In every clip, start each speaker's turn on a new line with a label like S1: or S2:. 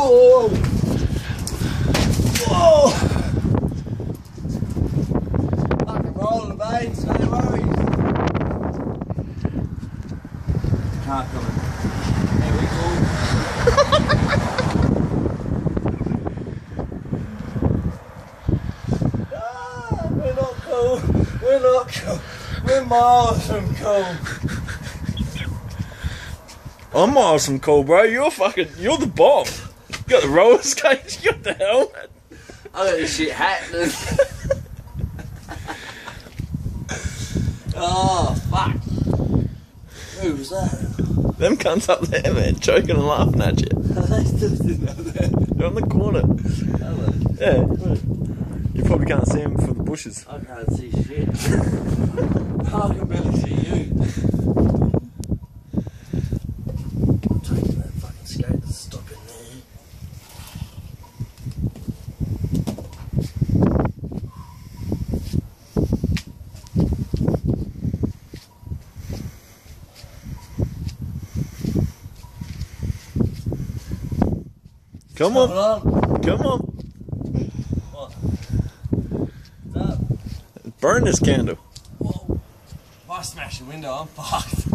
S1: Whoa! Whoa! Fucking rolling, we go. Ah, we're not cool. We're not cool. We're miles from cool.
S2: I'm awesome, Cole, bro. You're fucking. You're the bomb. You got the roller skates. You got the helmet.
S1: I got this shit happening. oh, fuck. Who was that?
S2: Them cunts up there, man, choking and laughing at you.
S1: they still sitting up there.
S2: They're on the corner. Yeah. You probably can't see them from the bushes.
S1: I can't see shit. I can barely see you. I'm taking that fucking skate and stopping there.
S2: Come on,
S1: on.
S2: come on.
S1: What? What's up?
S2: Burn this candle.
S1: Whoa. If I smash the window, I'm fucked.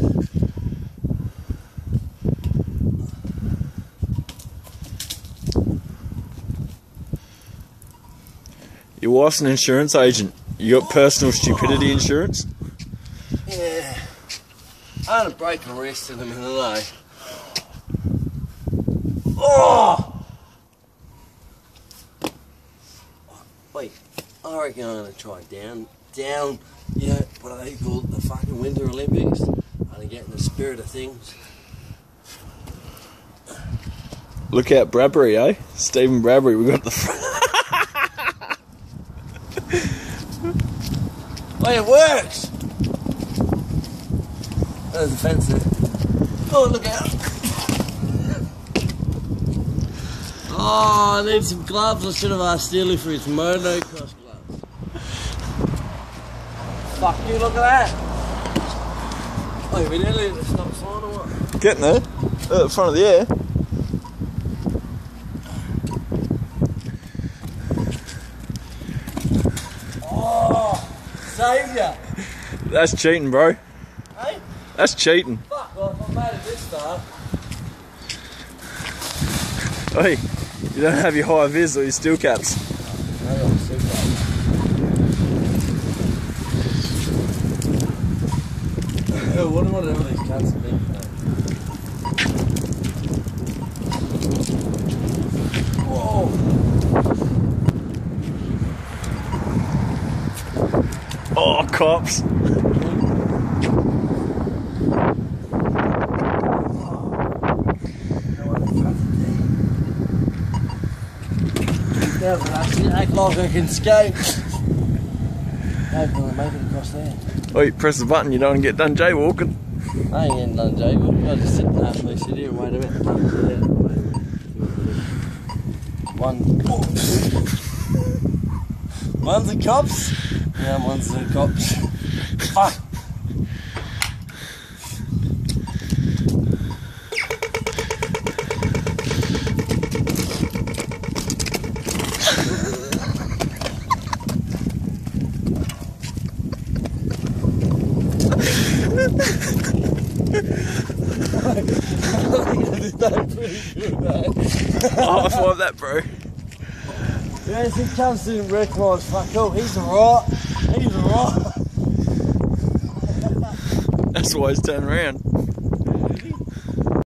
S2: Your wife's an insurance agent. You got personal stupidity insurance?
S1: Yeah. I had a break and rest in the middle of the day. Oh! Wait, I reckon I'm gonna try down, down, you know, what are they called? The fucking Winter Olympics. I'm gonna get in the spirit of things.
S2: Look out, Bradbury, eh? Steven Bradbury, we got the front.
S1: Wait, it works! There's a fence there. Oh, look out! Oh, I need some gloves. I should have asked Steely for his motocross. Fuck you, look at that! Wait, we nearly at the stop sign or what?
S2: Getting there. At the front of the Eyre.
S1: Oh, saviour!
S2: That's cheating, bro.
S1: Hey?
S2: That's cheating.
S1: Fuck off, I'm mad at this stuff.
S2: Hey, you don't have your high vis or your steel caps.
S1: I got super. What do whatever these cats think? Whoa!
S2: Oh, cops.
S1: Yeah, but I I can skate. Hopefully make it across there.
S2: Oh, you press the button, you don't get done jaywalking.
S1: I ain't getting done, Jake. I'll just sit halfway sit here and wait a bit. One. One's the cops. Yeah, one's the cops. Fuck. This time pretty good.
S2: Oh, five that, bro.
S1: Yeah, he comes to recognise, fuck, oh, he's alright. He's alright.
S2: That's why he's turning around.